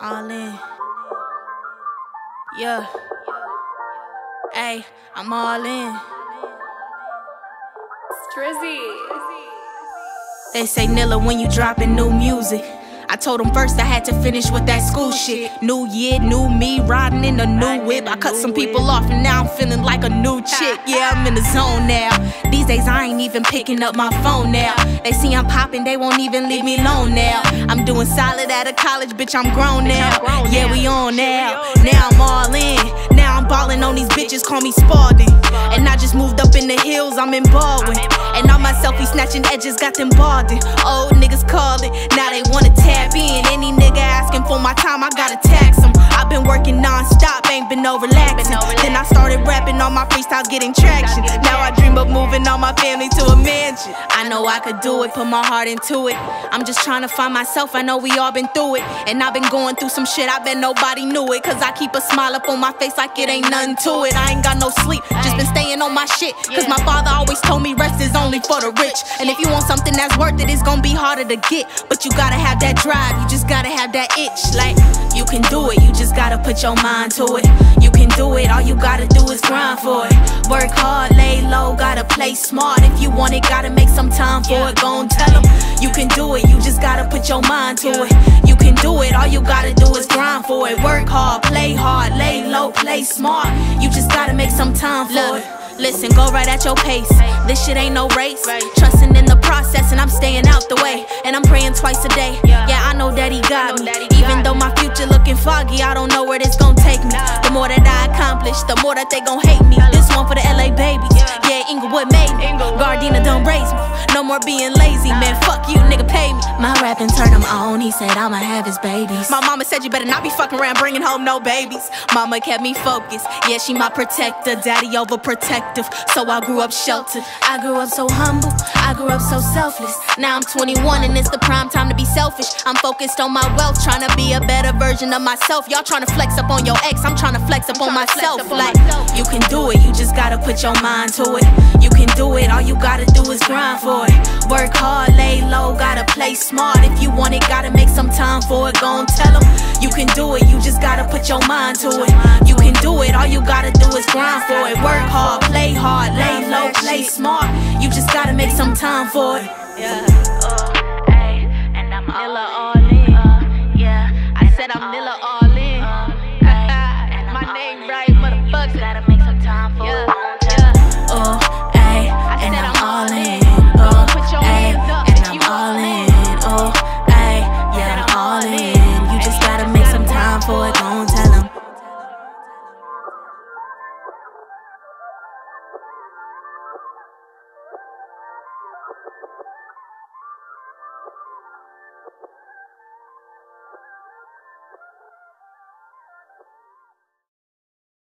all in. Yeah. Hey, I'm all in. Strizzy. They say Nilla when you dropping new music. I told them first I had to finish with that school shit. New year, new me, riding in a new whip. I cut some people off and now I'm feeling like a new chick. Yeah, I'm in the zone now. These days I ain't even picking up my phone now. They see I'm popping, they won't even leave me alone now. I'm doing solid out of college, bitch, I'm grown now. Yeah, we on now. Now I'm all in. Now I'm ballin' on these bitches, call me Spalding. And I just moved up in the hills, I'm in Baldwin. And all my selfie snatching edges got them balding. Old niggas callin', my time, I gotta tax them. I've been working non-stop, ain't been no relaxing. Then I started rapping on my freestyles, getting traction. Now I dream of moving all my family to a mansion. I know I could do it, put my heart into it. I'm just trying to find myself, I know we all been through it. And I've been going through some shit, I bet nobody knew it. Cause I keep a smile up on my face like it ain't nothing to it. I ain't got no sleep, just been staying on my shit. Cause my father always told me only for the rich. And if you want something that's worth it, it's gonna be harder to get. But you gotta have that drive, you just gotta have that itch. Like, you can do it, you just gotta put your mind to it. You can do it, all you gotta do is grind for it. Work hard, lay low, gotta play smart. If you want it, gotta make some time for it. Gon' tell them you can do it, you just gotta put your mind to it. You can do it, all you gotta do is grind for it. Work hard, play hard, lay low, play smart. You just gotta make some time for it. Listen, go right at your pace. This shit ain't no race. Trusting in the process, and I'm staying out the way. And I'm praying twice a day. Yeah, I know that he got me. Even though my future looking foggy, I don't know where this gon' take me. The more that I accomplish, the more that they gon' hate me. This one for the LA babies. Yeah, Inglewood made me. Gardena done raised me. No more being lazy, man. Fuck you, nigga, pay me. My rapping turned him on. He said I'ma have his babies. My mama said you better not be fucking around bringing home no babies. Mama kept me focused. Yeah, she my protector. Daddy overprotective. So I grew up sheltered. I grew up so humble. I grew up so selfless. Now I'm 21 and it's the prime time to be selfish. I'm focused on my wealth, trying to be a better version of myself. Y'all trying to flex up on your ex. I'm trying to flex up on myself. Like, you can do it. Gotta put your mind to it. You can do it. All you gotta do is grind for it. Work hard, lay low, gotta play smart. If you want it, gotta make some time for it. Gon' tell them you can do it. You just gotta put your mind to it. You can do it. All you gotta do is grind for it. Work hard, play hard, lay low, play smart. You just gotta make some time for it. Yeah.